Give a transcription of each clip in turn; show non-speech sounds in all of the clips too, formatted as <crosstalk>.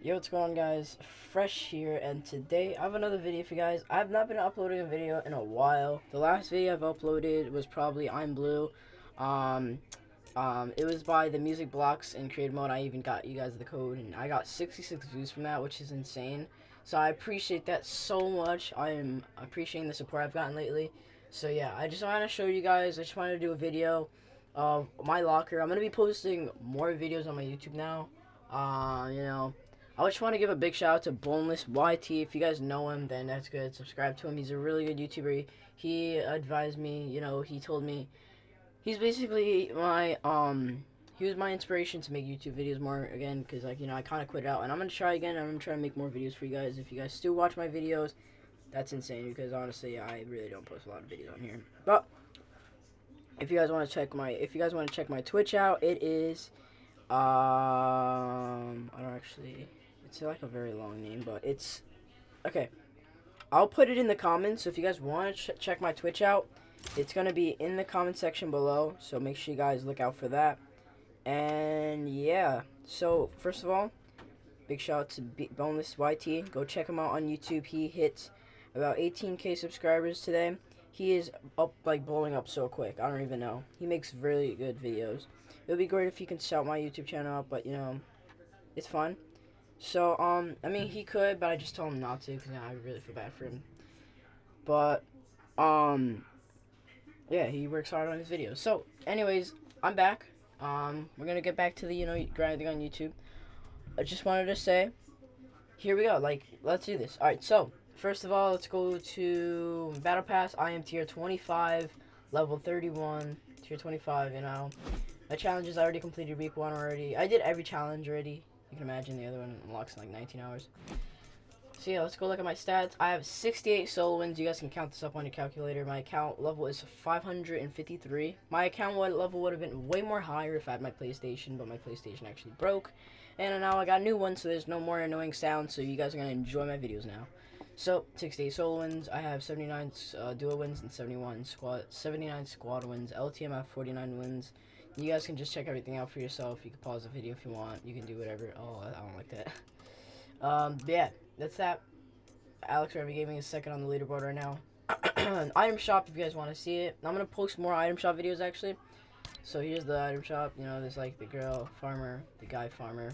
Yo, what's going on guys? Fresh here, and today I have another video for you guys. I've not been uploading a video in a while. The last video I've uploaded was probably I'm Blue. Um, um, it was by the Music Blocks in creative mode. I even got you guys the code, and I got 66 views from that, which is insane. So I appreciate that so much. I am appreciating the support I've gotten lately. So yeah, I just want to show you guys. I just wanted to do a video of my locker. I'm gonna be posting more videos on my YouTube now. Uh, you know, I just want to give a big shout out to Boneless YT. If you guys know him, then that's good. Subscribe to him. He's a really good YouTuber. He advised me, you know, he told me he's basically my um he was my inspiration to make YouTube videos more again because like you know I kind of quit out and I'm gonna try again. I'm gonna try to make more videos for you guys. If you guys still watch my videos, that's insane because honestly I really don't post a lot of videos on here. But if you guys want to check my if you guys want to check my Twitch out, it is um I don't actually it's like a very long name, but it's okay. I'll put it in the comments. So if you guys want to ch check my Twitch out, it's gonna be in the comment section below. So make sure you guys look out for that. And yeah, so first of all, big shout out to B Boneless YT. Go check him out on YouTube. He hit about 18k subscribers today. He is up like blowing up so quick. I don't even know. He makes really good videos. It would be great if you can shout my YouTube channel out, but you know, it's fun. So, um, I mean, he could, but I just told him not to because you know, I really feel bad for him. But, um, yeah, he works hard on his videos. So, anyways, I'm back. Um, we're gonna get back to the, you know, grinding on YouTube. I just wanted to say, here we go. Like, let's do this. Alright, so, first of all, let's go to Battle Pass. I am tier 25, level 31, tier 25, you know. My challenges I already completed week one already. I did every challenge already. You can imagine the other one unlocks in like 19 hours. So yeah, let's go look at my stats. I have 68 solo wins. You guys can count this up on your calculator. My account level is 553. My account level would have been way more higher if I had my PlayStation, but my PlayStation actually broke. And now I got a new one, so there's no more annoying sound, so you guys are going to enjoy my videos now. So, 68 solo wins. I have 79 uh, duo wins and 71 squad, 79 squad wins. LTM I have 49 wins. You guys can just check everything out for yourself. You can pause the video if you want. You can do whatever. Oh, I don't like that. <laughs> Um, yeah, that's that. Alex Ravi Gaming is second on the leaderboard right now. <clears throat> item shop if you guys want to see it. I'm going to post more item shop videos actually. So here's the item shop. You know, there's like the girl farmer, the guy farmer.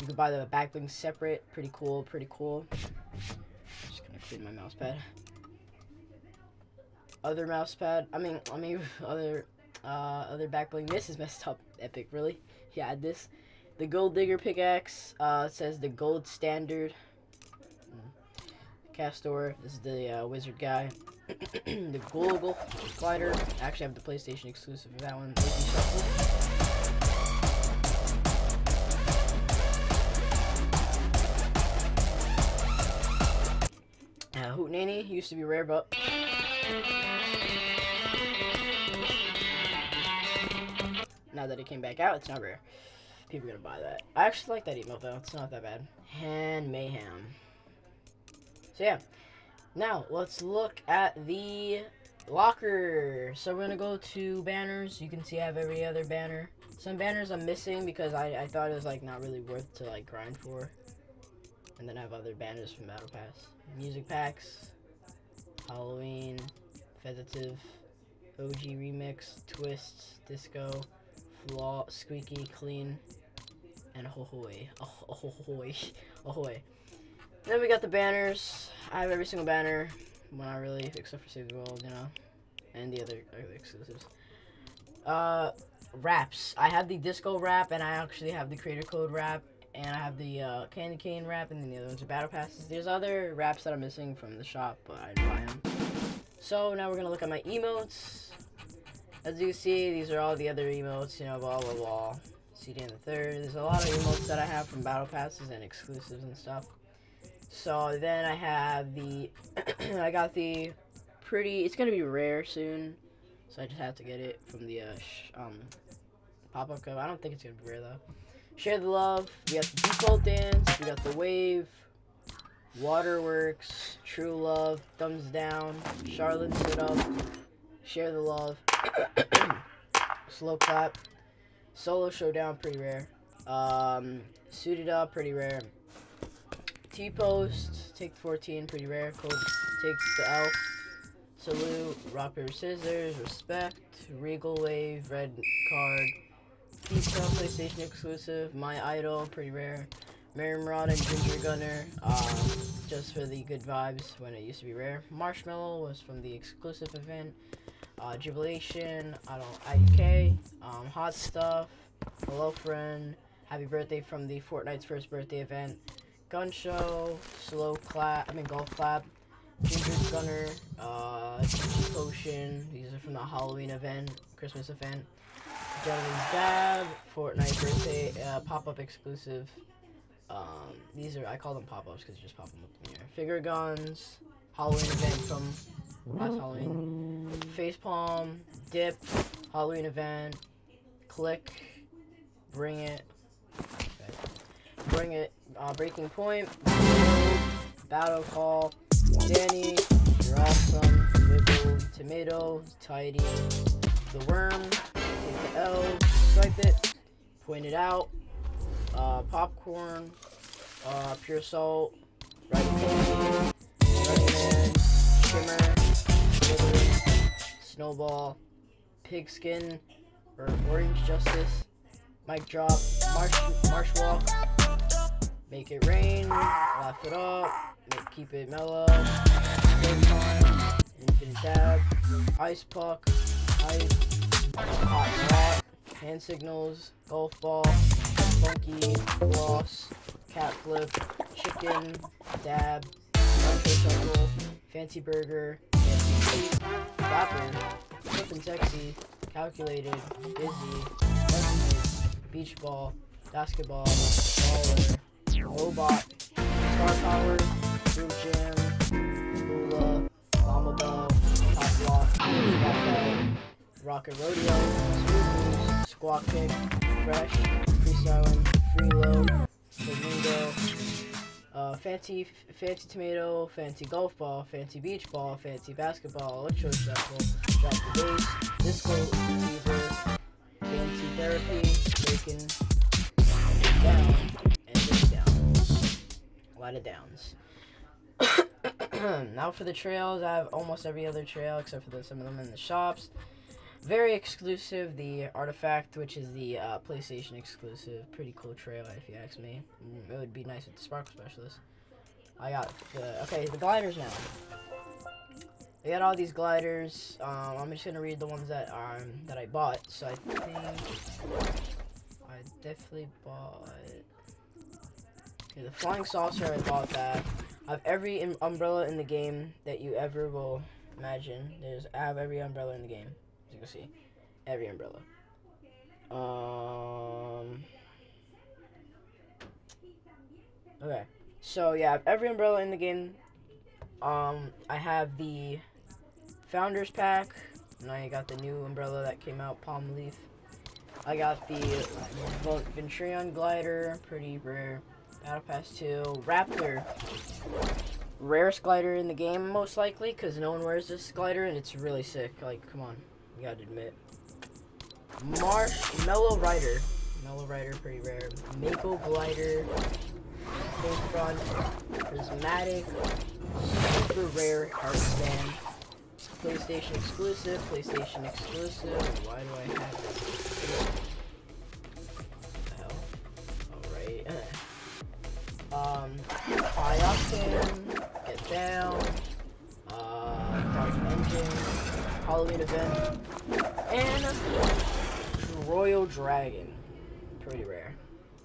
You can buy the back bling separate. Pretty cool, pretty cool. Just to clean my mouse pad. Other mouse pad. I mean, I mean, <laughs> other uh, other back bling. This is messed up. Epic, really. Yeah, this. The Gold Digger pickaxe uh, says the gold standard. Castor. This is the uh, wizard guy. <clears throat> the Google glider. I actually have the PlayStation exclusive for that one. Uh, Hootenanny used to be rare, but now that it came back out, it's not rare. People are gonna buy that. I actually like that emote though. It's not that bad. Hand mayhem. So yeah. Now let's look at the locker. So we're gonna go to banners. You can see I have every other banner. Some banners I'm missing because I, I thought it was like not really worth to like grind for. And then I have other banners from Battle Pass. Music packs, Halloween, Fezztive, OG Remix, Twists, Disco, Flaw, Squeaky, Clean, and Ahoy. Ahoy. Ahoy. Then we got the banners. I have every single banner. Well, not really, except for Save the World, you know. And the other, other exclusives. Uh, wraps. I have the Disco wrap, and I actually have the Creator Code wrap, and I have the uh, Candy Cane wrap, and then the other ones are Battle Passes. There's other wraps that I'm missing from the shop, but I didn't buy them. So now we're going to look at my emotes. As you see, these are all the other emotes, you know, blah, blah, blah. CD in the third. There's a lot of emotes that I have from Battle Passes and exclusives and stuff. So then I have the, <clears throat> I got the pretty, it's going to be rare soon. So I just have to get it from the uh, um, pop-up code. I don't think it's going to be rare though. Share the love. We got the default dance. We got the wave. Waterworks. True love. Thumbs down. Charlotte stood up. Share the love. <coughs> Slow clap. Solo showdown, pretty rare. Um, suited up, pretty rare. T post, take the 14, pretty rare. Code takes the L. Salute, rock, paper, scissors, respect, Regal Wave, red card. Pizza, PlayStation exclusive, My Idol, pretty rare. Mary and Ginger Gunner, um, just for the good vibes when it used to be rare. Marshmallow was from the exclusive event. Uh, Jubilation, I don't, IDK, um, Hot Stuff, Hello Friend, Happy Birthday from the Fortnite's first birthday event. Gun Show, Slow Clap, I mean Golf Clap, Ginger Gunner, uh, Potion, these are from the Halloween event, Christmas event. Gentleman's Dab, Fortnite birthday, uh, pop-up exclusive. Um, these are, I call them pop-ups because you just pop them up in the air. Figure guns, Halloween event from last Halloween. Facepalm, Dip, Halloween event, Click, Bring It, okay. Bring It, uh, Breaking Point, Battle Call, Danny, You're Awesome, Wiggle, Tomato, Tidy, The Worm, take the L, swipe it, point it out, uh, popcorn, uh, pure salt, right man, shimmer, snowball, pigskin, or orange justice, mic drop, marsh, marsh walk, make it rain, laugh it up, make, keep it mellow, time, infinite dab, ice puck, ice, hot rot, hand signals, golf ball, funky, gloss, cat flip, chicken, dab, fancy burger, fancy rapper, flippin' sexy, calculated, busy, beach ball, basketball, baller, robot, star power, room jam, hula, llama bell, top block, rocket rodeo, smooth squat kick, fresh, freestyling, freeload, flamingo, fancy, fancy tomato, fancy golf ball, fancy beach ball, fancy basketball, electro shuffle, drop the bass, disco fever, fancy therapy, bacon, down, and down. A lot of downs. <coughs> now for the trails, I have almost every other trail except for the, some of them in the shops very exclusive. The artifact, which is the uh, PlayStation exclusive, pretty cool trailer, if you ask me. Mm, it would be nice with the Sparkle Specialist. I got the okay the gliders now. I got all these gliders. Um, I'm just gonna read the ones that um that I bought. So I think I definitely bought. Okay, the flying saucer. I bought that. I have every umbrella in the game that you ever will imagine. There's I have every umbrella in the game you can see every umbrella. Um. Okay, so yeah, every umbrella in the game. Um, I have the Founders Pack. And I got the new umbrella that came out, Palm Leaf. I got the Venturion Glider, pretty rare. Battle Pass 2. Raptor. Rarest glider in the game, most likely, because no one wears this glider, and it's really sick. Like, come on. You gotta admit. Marsh Mellow Rider. Mellow Rider, pretty rare. Maple Glider. Front. Prismatic. Super rare art stand. PlayStation exclusive. PlayStation exclusive. Why do I have this? Alright. <laughs> um, High Octane. Get Down. Uh, Dark Engine. Halloween event, and Royal Dragon. Pretty rare.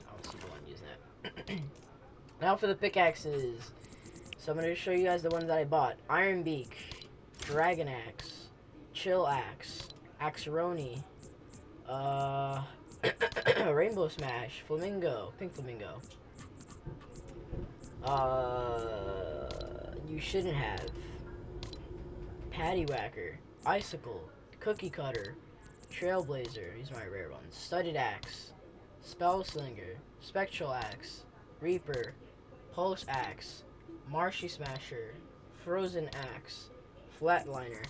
I don't see the one using that. <clears throat> now for the pickaxes. So I'm going to show you guys the ones that I bought. Iron Beak, Dragon Axe, Chill Axe, Axeroni, uh, <clears throat> Rainbow Smash, Flamingo, Pink Flamingo. Uh, you shouldn't have. Patty Whacker, Icicle, Cookie Cutter, Trailblazer, these are my rare ones, Studded Axe, Spell Slinger, Spectral Axe, Reaper, Pulse Axe, Marshy Smasher, Frozen Axe, Flatliner,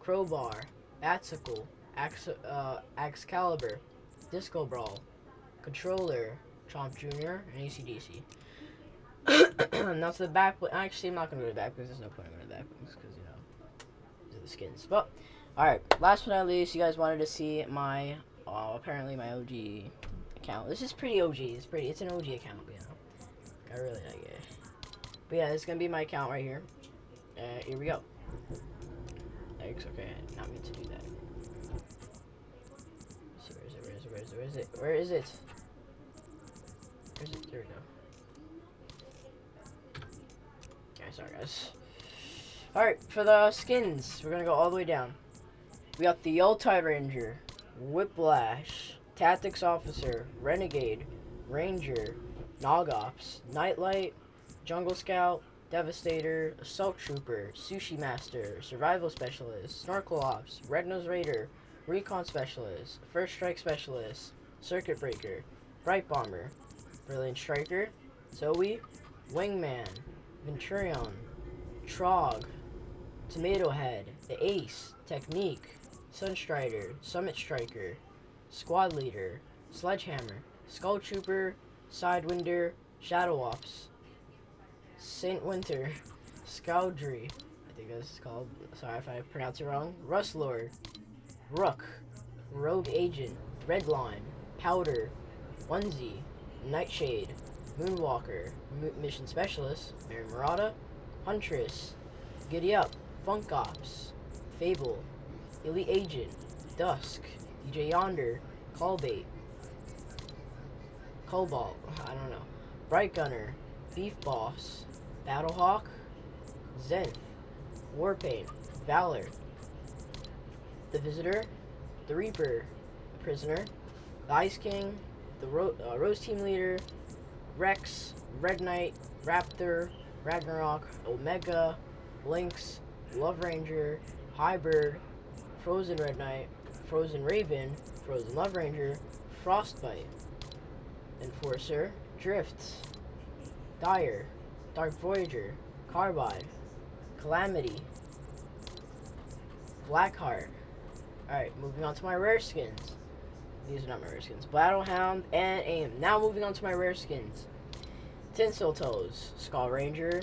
Crowbar, Axicle, Axe, uh, Excalibur, Disco Brawl, Controller, Chomp Jr., and ACDC. <coughs> now to the back. Actually, I'm not gonna go to the back because there's no point in going to the back because you know these are the skins. But all right, last but not least, you guys wanted to see my uh, apparently my OG account. This is pretty OG. It's pretty. It's an OG account, you know. I really like it. But yeah, this is gonna be my account right here. Uh, here we go. X. Okay, not meant to do that. See, where is it? Where is it? Where is it? Where is it? Where is it? Where is it? There we go. Okay, sorry guys. Alright, for the skins, we're gonna go all the way down. We got the Yuletide Ranger, Whiplash, Tactics Officer, Renegade, Ranger, Nog Ops, Nightlight, Jungle Scout, Devastator, Assault Trooper, Sushi Master, Survival Specialist, Snorkel Ops, Red Nose Raider, Recon Specialist, First Strike Specialist, Circuit Breaker, Bright Bomber, Brilliant Striker, Zoe, Wingman, Venturion, Trog, Tomato Head, the Ace, Technique, Sunstrider, Summit Striker, Squad Leader, Sledgehammer, Skull Trooper, Sidewinder, Shadow Ops, Saint Winter, Scoudry, I think that's called, sorry if I pronounce it wrong, Rust Lord, Rook, Rogue Agent, Redline, Powder, Onesie, Nightshade, Moonwalker, M Mission Specialist, Merry Marauder, Huntress, Giddy Up, Funk Ops, Fable, Elite Agent, Dusk, DJ Yonder, Callbait, Cobalt, I don't know, Bright Gunner, Beef Boss, Battlehawk, Zen, Warpaint, Valor, The Visitor, The Reaper, Prisoner, the Ice King, the Ro uh, Rose Team Leader, Rex, Red Knight, Raptor, Ragnarok, Omega, Lynx, Love Ranger, Hybrid, Frozen Red Knight, Frozen Raven, Frozen Love Ranger, Frostbite, Enforcer, Drift, Dire, Dark Voyager, Carbide, Calamity, Blackheart. Alright, moving on to my rare skins. These are not my rare skins. Battlehound and Aim. Now moving on to my rare skins. Tinsel Toes, Skull Ranger,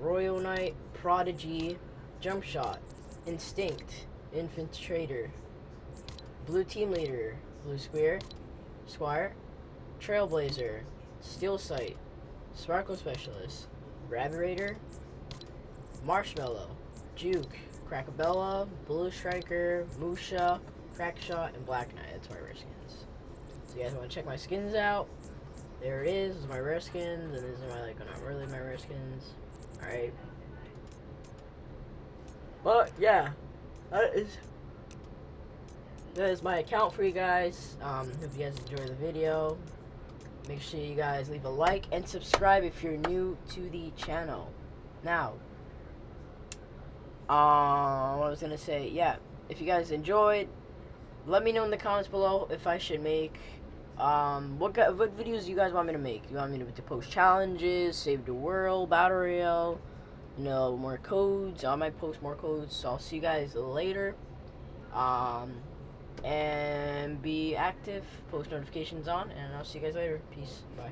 Royal Knight, Prodigy, Jump Shot, Instinct, Infiltrator, Blue Team Leader, Blue Square, Squire, Trailblazer, Steel Sight, Sparkle Specialist, Rabbit Raider, Marshmallow, Juke, Crackabella, Blue Striker, Musha, Crackshot, and Black Knight. That's my rare skins. So you guys want to check my skins out? There it is. This is my rare skins, and these are my like not really my rare skins. All right. But yeah, that is that is my account for you guys. Um, hope you guys enjoy the video. Make sure you guys leave a like and subscribe if you're new to the channel. Now, uh, I was gonna say, yeah, if you guys enjoyed, let me know in the comments below if I should make, um, what, what videos do you guys want me to make? You want me to, to post challenges, save the world, battle royale, know, more codes? I might post more codes, so I'll see you guys later. Um, and be active, post notifications on, and I'll see you guys later. Peace. Bye.